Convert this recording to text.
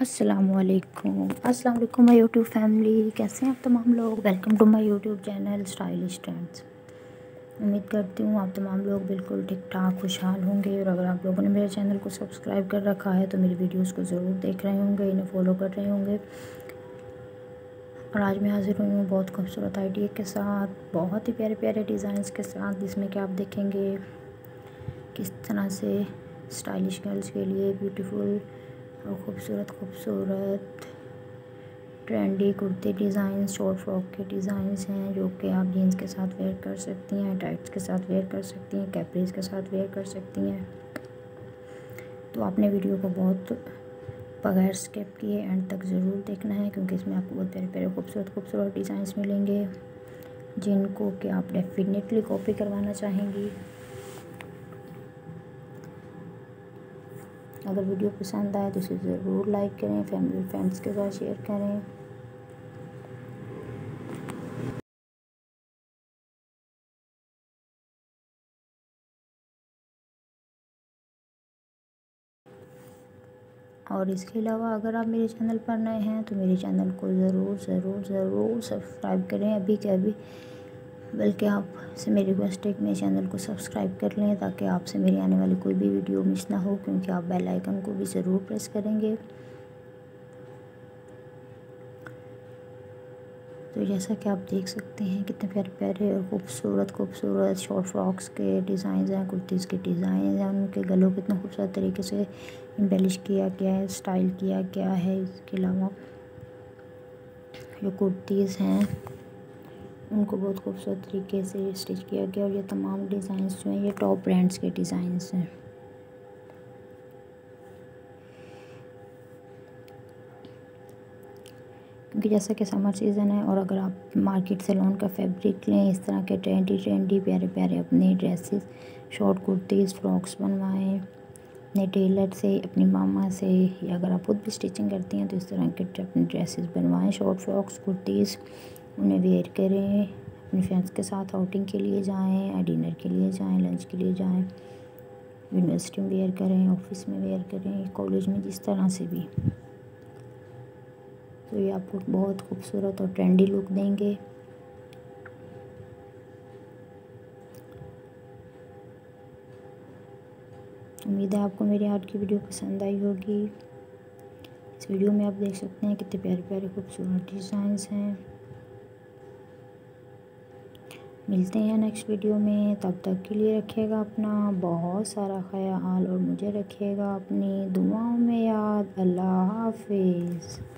असलकुम असलकुम my YouTube family कैसे हैं आप तमाम लोग? Welcome to my YouTube channel stylish trends उम्मीद करती हूँ आप तमाम लोग बिल्कुल ठीक ठाक, खुशहाल होंगे। और अगर आप लोगों ने मेरे चैनल को सब्सक्राइब कर रखा है तो मेरी वीडियोस को ज़रूर देख रहे होंगे, इन्हें फॉलो कर रहे होंगे। और आज मैं हाज़िर हुई हूँ बहुत खूबसूरत आइडिया के साथ, बहुत ही प्यारे प्यारे डिज़ाइंस के साथ, जिसमें कि आप देखेंगे किस तरह से स्टाइलिश गर्ल्स के लिए ब्यूटीफुल खूबसूरत खूबसूरत trendy kurti design short frock के डिज़ाइंस हैं जो कि आप जीन्स के साथ वेयर कर सकती हैं टाइट्स के साथ वेयर कर सकती हैं कैपरीज के साथ वेयर कर सकती हैं। तो आपने वीडियो को बहुत बगैर स्किप किए एंड तक ज़रूर देखना है क्योंकि इसमें आपको बहुत प्यारे प्यारे खूबसूरत खूबसूरत डिज़ाइंस मिलेंगे, जिनको कि आप डेफिनेटली कॉपी करवाना चाहेंगी। अगर वीडियो पसंद आए तो इसे ज़रूर लाइक करें, फैमिली फ्रेंड्स के साथ शेयर करें। और इसके अलावा अगर आप मेरे चैनल पर नए हैं तो मेरे चैनल को ज़रूर ज़रूर ज़रूर सब्सक्राइब करें। अभी के अभी बल्कि आप से मेरी रिक्वेस्ट है कि मेरे चैनल को सब्सक्राइब कर लें ताकि आपसे मेरी आने वाली कोई भी वीडियो मिस ना हो, क्योंकि आप बेल आइकन को भी ज़रूर प्रेस करेंगे। तो जैसा कि आप देख सकते हैं, कितने प्यारे प्यारे और खूबसूरत खूबसूरत शॉर्ट फ्रॉक्स के डिज़ाइन हैं कुर्तीज़ के डिज़ाइन हैं, उनके गलों को इतना खूबसूरत तरीके से इम्बेलिश किया गया है स्टाइल किया गया है। इसके अलावा जो कुर्तीज़ हैं उनको बहुत खूबसूरत तरीके से स्टिच किया गया और ये तमाम डिज़ाइंस जो हैं, ये टॉप ब्रांड्स के डिज़ाइंस हैं। क्योंकि जैसा कि समर सीज़न है और अगर आप मार्केट से लोन का फैब्रिक लें, इस तरह के ट्रेंडी ट्रेंडी प्यारे प्यारे अपने ड्रेसेस शॉर्ट कुर्तीज़ फ्रॉक्स बनवाएँ, अपने टेलर से, अपनी मामा से, या अगर आप खुद भी स्टिचिंग करती हैं तो इस तरह के अपने ड्रेसेस बनवाएँ शॉर्ट फ्रॉक्स कुर्तीज़ उन्हें वेयर करें, अपने फ्रेंड्स के साथ आउटिंग के लिए जाएँ, या डिनर के लिए जाएँ लंच के लिए जाएँ। यूनिवर्सिटी में वेयर करें ऑफ़िस में वेयर करें कॉलेज में जिस तरह से भी। तो ये आपको बहुत खूबसूरत और ट्रेंडी लुक देंगे। उम्मीद है आपको मेरी आज की वीडियो पसंद आई होगी। इस वीडियो में आप देख सकते हैं कितने प्यारे प्यारे खूबसूरत डिज़ाइंस हैं। मिलते हैं नेक्स्ट वीडियो में। तब तक के लिए रखिएगा अपना बहुत सारा ख्याल और मुझे रखिएगा अपनी दुआओं में याद। अल्लाह हाफिज़।